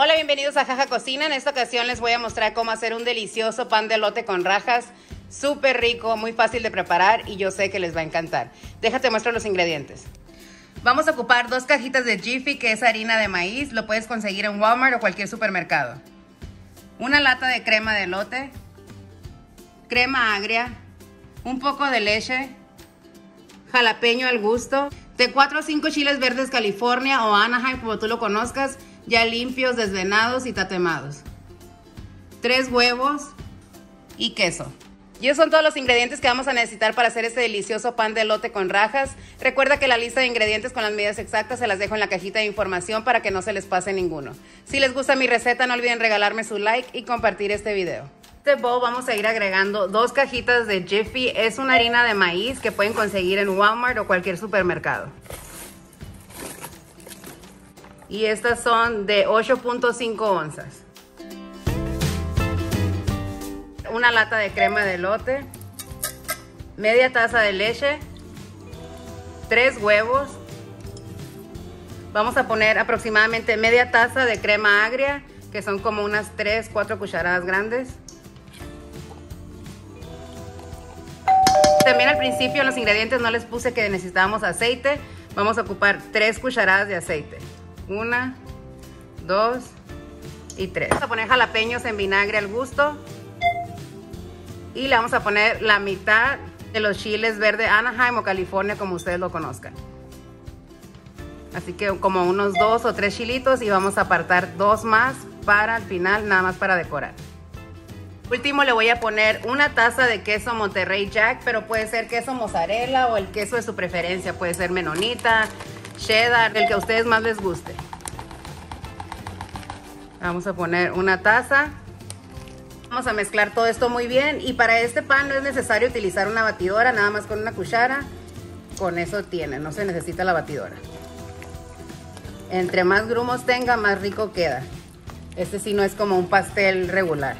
Hola, bienvenidos a Jaja Cocina. En esta ocasión les voy a mostrar cómo hacer un delicioso pan de elote con rajas. Súper rico, muy fácil de preparar y yo sé que les va a encantar. Déjate muestro los ingredientes. Vamos a ocupar dos cajitas de Jiffy, que es harina de maíz. Lo puedes conseguir en Walmart o cualquier supermercado. Una lata de crema de elote. Crema agria. Un poco de leche. Jalapeño al gusto. De 4 o 5 chiles verdes California o Anaheim, como tú lo conozcas, ya limpios, desvenados y tatemados. 3 huevos y queso. Y esos son todos los ingredientes que vamos a necesitar para hacer este delicioso pan de elote con rajas. Recuerda que la lista de ingredientes con las medidas exactas se las dejo en la cajita de información para que no se les pase ninguno. Si les gusta mi receta, no olviden regalarme su like y compartir este video. Este bowl vamos a ir agregando dos cajitas de Jiffy. Es una harina de maíz que pueden conseguir en Walmart o cualquier supermercado. Y estas son de 8.5 onzas. una lata de crema de elote, media taza de leche, tres huevos. Vamos a poner aproximadamente media taza de crema agria, que son como unas 3, 4 cucharadas grandes. También al principio en los ingredientes no les puse que necesitábamos aceite. Vamos a ocupar 3 cucharadas de aceite. Una, dos y tres. Vamos a poner jalapeños en vinagre al gusto y le vamos a poner la mitad de los chiles verde Anaheim o California como ustedes lo conozcan. Así que como unos dos o tres chilitos y vamos a apartar dos más para el final, nada más para decorar. Último le voy a poner una taza de queso Monterrey Jack, pero puede ser queso mozzarella o el queso de su preferencia. Puede ser menonita, cheddar, el que a ustedes más les guste. Vamos a poner una taza Vamos a mezclar todo esto muy bien y para este pan no es necesario utilizar una batidora, nada más con una cuchara. Con eso tiene, no se necesita la batidora. Entre más grumos tenga, más rico queda. Este sí no es como un pastel regular.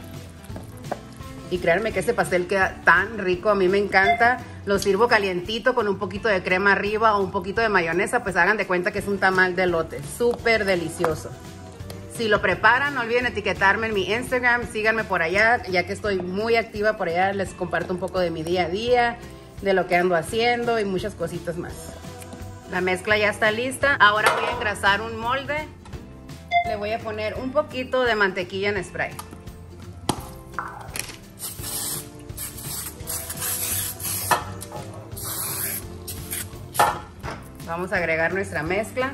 Y créanme que este pastel queda tan rico, a mí me encanta. Lo sirvo calientito con un poquito de crema arriba o un poquito de mayonesa, pues hagan de cuenta que es un tamal de lote. Súper delicioso. Si lo preparan, no olviden etiquetarme en mi Instagram, síganme por allá, ya que estoy muy activa por allá, les comparto un poco de mi día a día, de lo que ando haciendo y muchas cositas más. La mezcla ya está lista, ahora voy a engrasar un molde, le voy a poner un poquito de mantequilla en spray. Vamos a agregar nuestra mezcla.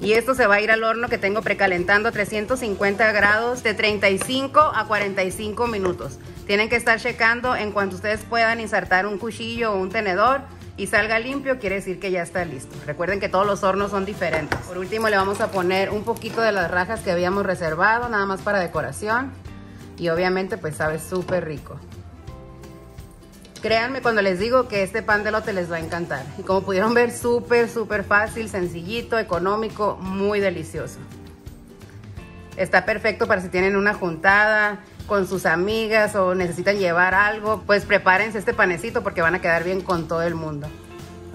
Y esto se va a ir al horno que tengo precalentando a 350 grados de 35 a 45 minutos. Tienen que estar checando en cuanto ustedes puedan insertar un cuchillo o un tenedor y salga limpio, quiere decir que ya está listo. Recuerden que todos los hornos son diferentes. Por último le vamos a poner un poquito de las rajas que habíamos reservado, nada más para decoración. Y obviamente pues sabe súper rico. Créanme cuando les digo que este pan de lote les va a encantar. Y como pudieron ver, súper, súper fácil, sencillito, económico, muy delicioso. Está perfecto para si tienen una juntada con sus amigas o necesitan llevar algo, pues prepárense este panecito porque van a quedar bien con todo el mundo.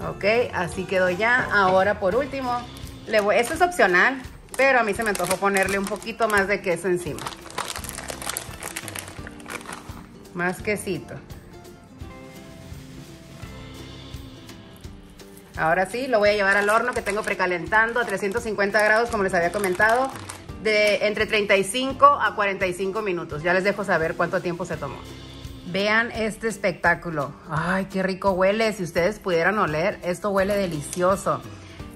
Ok, así quedó ya. Ahora por último, le esto es opcional, pero a mí se me antojó ponerle un poquito más de queso encima. Más quesito. Ahora sí, lo voy a llevar al horno que tengo precalentando a 350 grados, como les había comentado, de entre 35 a 45 minutos. Ya les dejo saber cuánto tiempo se tomó. Vean este espectáculo. Ay, qué rico huele. Si ustedes pudieran oler, esto huele delicioso.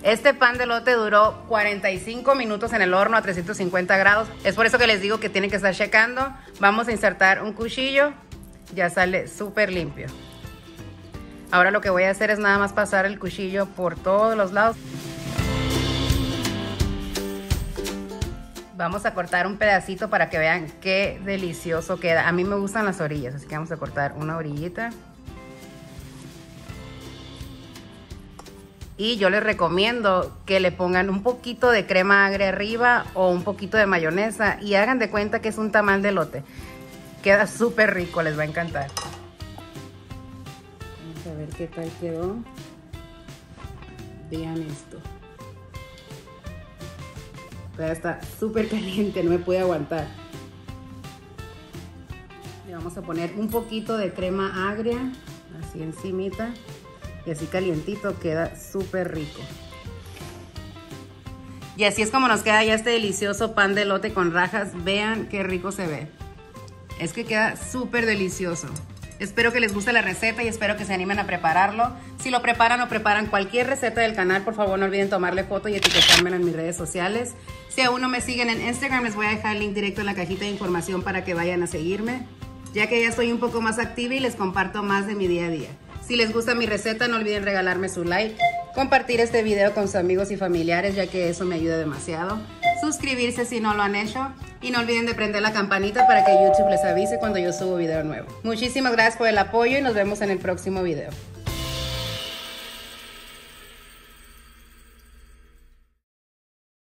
Este pan de lote duró 45 minutos en el horno a 350 grados. Es por eso que les digo que tienen que estar checando. Vamos a insertar un cuchillo. Ya sale súper limpio. Ahora lo que voy a hacer es nada más pasar el cuchillo por todos los lados. Vamos a cortar un pedacito para que vean qué delicioso queda. A mí me gustan las orillas, así que vamos a cortar una orillita. Y yo les recomiendo que le pongan un poquito de crema agria arriba o un poquito de mayonesa y hagan de cuenta que es un tamal de lote. Queda súper rico, les va a encantar qué tal quedó. Vean esto. Todavía está súper caliente, no me pude aguantar. Le vamos a poner un poquito de crema agria, así encimita. Y así calientito queda súper rico. Y así es como nos queda ya este delicioso pan de lote con rajas. Vean qué rico se ve. Es que queda súper delicioso. Espero que les guste la receta y espero que se animen a prepararlo. Si lo preparan o preparan cualquier receta del canal, por favor no olviden tomarle foto y etiquetármela en mis redes sociales. Si aún no me siguen en Instagram, les voy a dejar el link directo en la cajita de información para que vayan a seguirme, ya que ya estoy un poco más activa y les comparto más de mi día a día. Si les gusta mi receta, no olviden regalarme su like, compartir este video con sus amigos y familiares, ya que eso me ayuda demasiado. Suscribirse si no lo han hecho. Y no olviden de prender la campanita para que YouTube les avise cuando yo subo video nuevo. Muchísimas gracias por el apoyo y nos vemos en el próximo video.